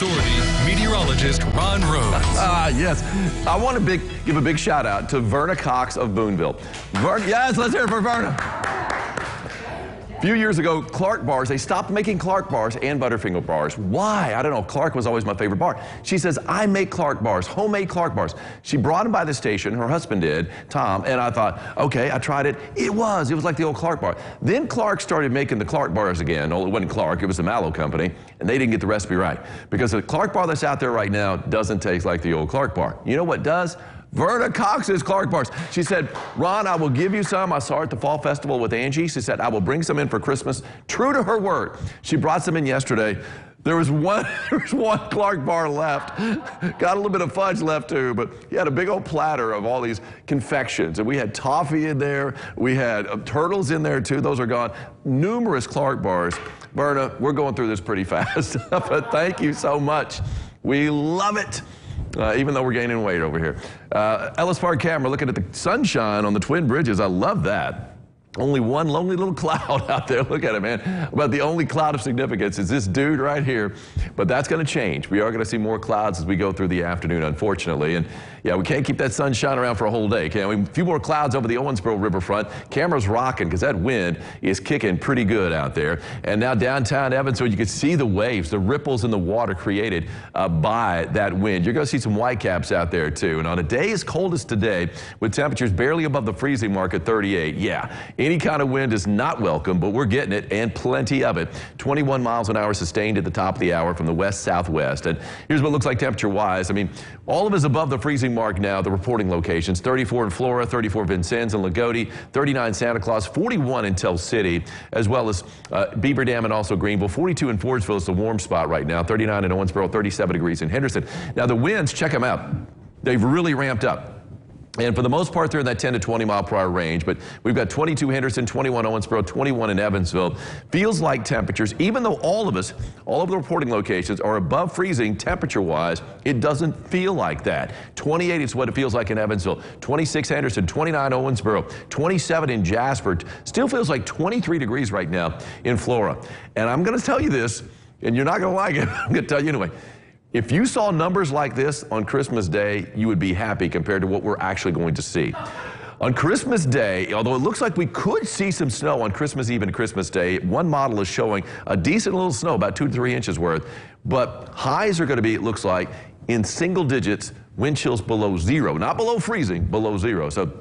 Authority meteorologist Ron Rhodes. Ah, yes. I want to big, give a big shout out to Verna Cox of Boonville. Verna, yes, let's hear it for Verna. A few years ago, Clark bars, they stopped making Clark bars and Butterfinger bars. Why? I don't know. Clark was always my favorite bar. She says, I make Clark bars, homemade Clark bars. She brought them by the station, her husband did, Tom, and I thought, okay, I tried it. It was. It was like the old Clark bar. Then Clark started making the Clark bars again. Well, it wasn't Clark, it was the Mallow Company, and they didn't get the recipe right. Because the Clark bar that's out there right now doesn't taste like the old Clark bar. You know what does? Verna Cox's Clark bars. She said, Ron, I will give you some. I saw her at the Fall Festival with Angie. She said, I will bring some in for Christmas. True to her word. She brought some in yesterday. There was one, there was one Clark bar left. Got a little bit of fudge left too, but he had a big old platter of all these confections. And we had toffee in there. We had uh, turtles in there too. Those are gone. Numerous Clark bars. Verna, we're going through this pretty fast, but thank you so much. We love it uh, even though we're gaining weight over here. Uh, Ellis Park camera looking at the sunshine on the Twin Bridges. I love that. Only one lonely little cloud out there. Look at it, man. About the only cloud of significance is this dude right here. But that's going to change. We are going to see more clouds as we go through the afternoon, unfortunately. And yeah, we can't keep that sun shining around for a whole day, can we? A few more clouds over the Owensboro riverfront. Camera's rocking because that wind is kicking pretty good out there. And now downtown Evansville, you can see the waves, the ripples in the water created uh, by that wind. You're going to see some whitecaps out there too. And on a day as cold as today, with temperatures barely above the freezing mark at 38, yeah, any kind of wind is not welcome, but we're getting it and plenty of it. 21 miles an hour sustained at the top of the hour from the west southwest. And here's what looks like temperature wise. I mean, all of us above the freezing mark now, the reporting locations 34 in Flora, 34 Vincennes and Loogootee, 39 Santa Claus, 41 in Tell City, as well as uh, Beaver Dam and also Greenville. 42 in Fordsville is the warm spot right now, 39 in Owensboro, 37 degrees in Henderson. Now, the winds, check them out. They've really ramped up. And for the most part, they're in that 10 to 20 mile per hour range. But we've got 22 Henderson, 21 Owensboro, 21 in Evansville. Feels like temperatures, even though all of us, all of the reporting locations are above freezing temperature wise, it doesn't feel like that. 28 is what it feels like in Evansville. 26 Henderson, 29 Owensboro, 27 in Jasper. Still feels like 23 degrees right now in Flora. And I'm going to tell you this, and you're not going to like it. I'm going to tell you anyway. If you saw numbers like this on Christmas Day, you would be happy compared to what we're actually going to see. On Christmas Day, although it looks like we could see some snow on Christmas Eve and Christmas Day, one model is showing a decent little snow, about two to three inches worth, but highs are going to be, it looks like, in single digits, wind chills below zero, not below freezing, below zero. So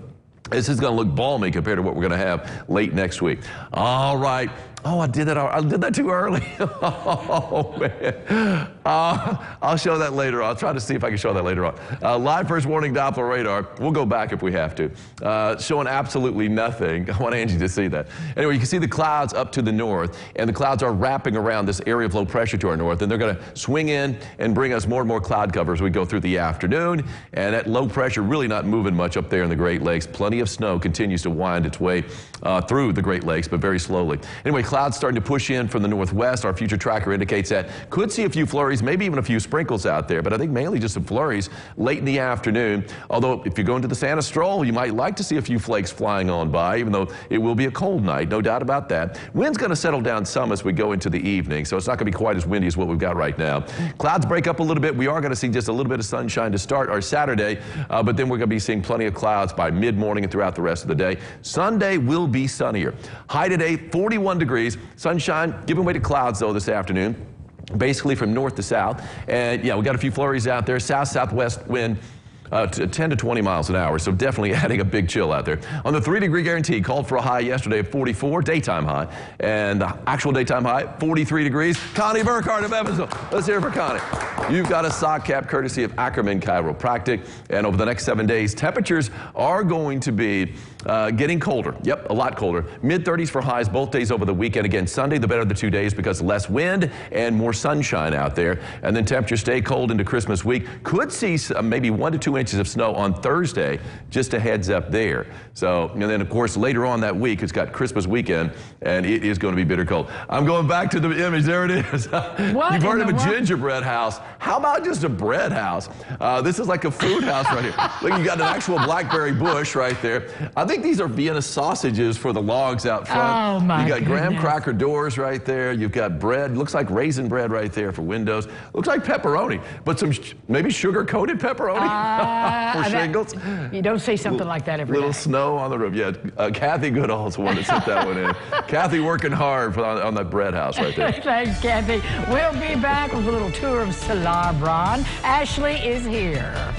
this is going to look balmy compared to what we're going to have late next week. All right. Oh, I did that. I did that too early. oh, man. Uh, I'll show that later. I'll try to see if I can show that later on. Uh, live first warning Doppler radar. We'll go back if we have to. Uh, showing absolutely nothing. I want Angie to see that. Anyway, you can see the clouds up to the north, and the clouds are wrapping around this area of low pressure to our north, and they're going to swing in and bring us more and more cloud cover as we go through the afternoon. And that low pressure really not moving much up there in the Great Lakes. Plenty of snow continues to wind its way uh, through the Great Lakes, but very slowly. Anyway, clouds starting to push in from the northwest. Our future tracker indicates that. Could see a few flurries, maybe even a few sprinkles out there, but I think mainly just some flurries late in the afternoon. Although if you're going to the Santa stroll, you might like to see a few flakes flying on by, even though it will be a cold night, no doubt about that. Wind's going to settle down some as we go into the evening, so it's not going to be quite as windy as what we've got right now. Clouds break up a little bit. We are going to see just a little bit of sunshine to start our Saturday, uh, but then we're going to be seeing plenty of clouds by mid-morning and throughout the rest of the day. Sunday will be sunnier. High today, 41 degrees. Sunshine giving way to clouds, though, this afternoon basically from north to south. And yeah, we got a few flurries out there. South southwest wind. Uh, 10 to 20 miles an hour, so definitely adding a big chill out there. On the three degree guarantee, called for a high yesterday of 44, daytime high, and the actual daytime high, 43 degrees. Connie Burkhardt of Evansville. Let's hear it for Connie. You've got a sock cap courtesy of Ackerman Chiropractic, and over the next seven days, temperatures are going to be uh, getting colder. Yep, a lot colder. Mid 30s for highs both days over the weekend. Again, Sunday, the better of the two days because less wind and more sunshine out there. And then temperatures stay cold into Christmas week. Could see some, maybe one to two inches of snow on Thursday. Just a heads up there. So, and then of course later on that week, it's got Christmas weekend and it is going to be bitter cold. I'm going back to the image. There it is. What You've heard of a world? gingerbread house. How about just a bread house? Uh, this is like a food house right here. Look, you got an actual blackberry bush right there. I think these are Vienna sausages for the logs out front. Oh, my You got graham cracker doors right there. You've got bread. Looks like raisin bread right there for windows. Looks like pepperoni, but some sh- maybe sugar coated pepperoni Uh, for that- shingles. You don't say something like that every Little day. snow on the roof. Yeah, uh, Kathy Goodall's the one that sent that one in. Kathy working hard for, on, on that bread house right there. Thanks, Kathy. We'll be back with a little tour of Salarbron. Ashley is here.